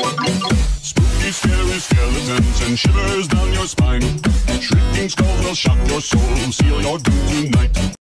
Spooky, scary skeletons and shivers down your spine. Shrieking skulls will shock your soul, seal your doom tonight.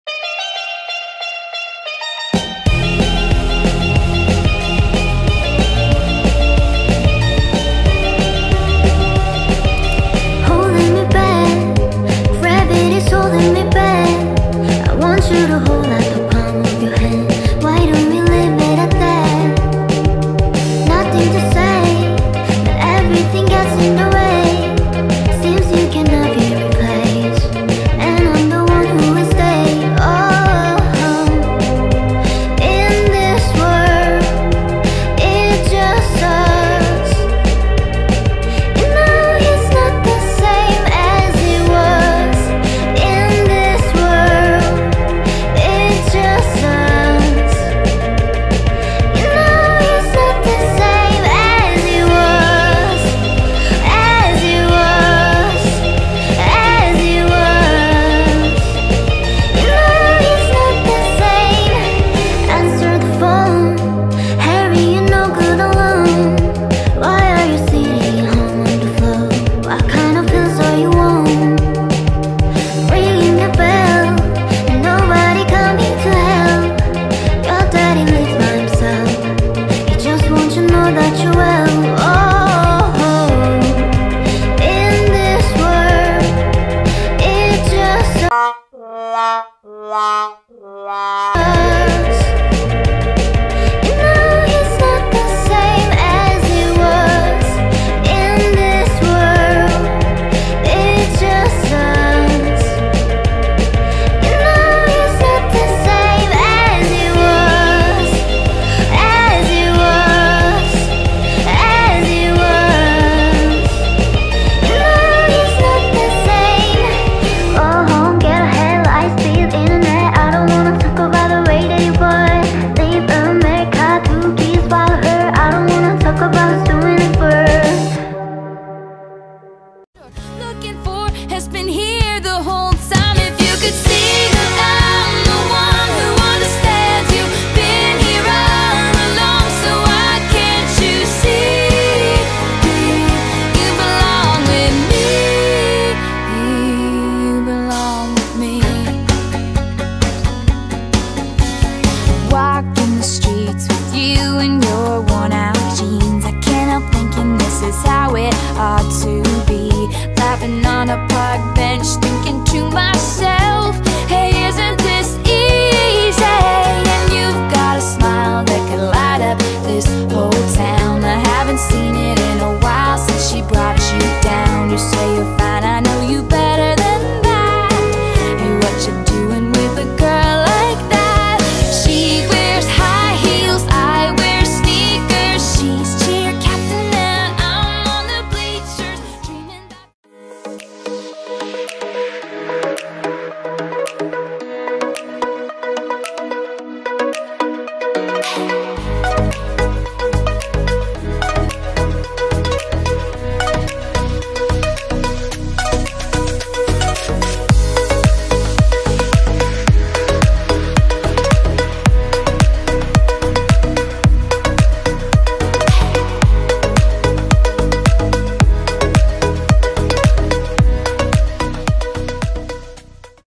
how it ought to be. Laughing on a park bench, thinking to myself hey,